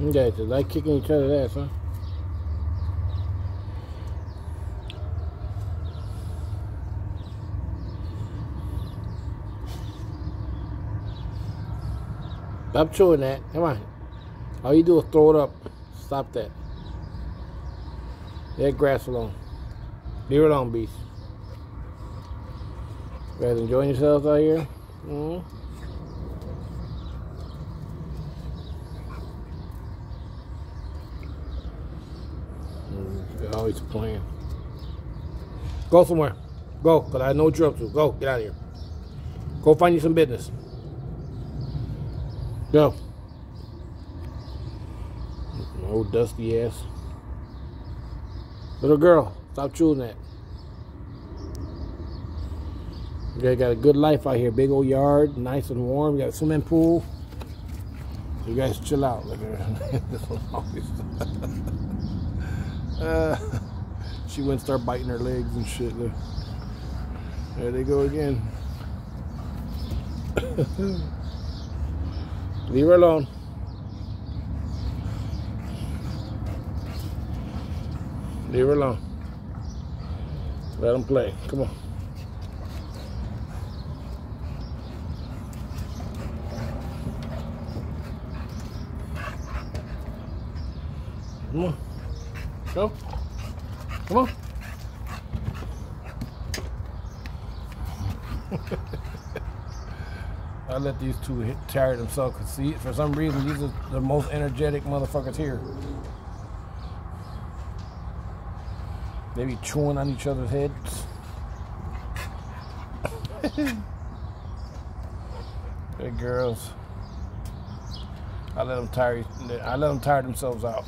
You guys just like kicking each other's ass, huh? Stop chewing that. Come on. All you do is throw it up. Stop that. That grass alone. Leave it alone, beast. You guys enjoying yourselves out here? Mm -hmm. You're always playing. Go somewhere. Go, because I know what you're up to. Go, get out of here. Go find you some business. Go. Old dusty ass. Little girl, stop chewing that. You guys got a good life out here. Big old yard, nice and warm. You got a swimming pool. You guys chill out. Look at her. this one always. Uh, she and start biting her legs and shit. Look. There they go again. Leave her alone. Leave her alone. Let them play. Come on. Come on. Go. Come on. I let these two hit, tire themselves because see, for some reason, these are the most energetic motherfuckers here. They be chewing on each other's heads. Good girls. I let them tire. I let them tire themselves out.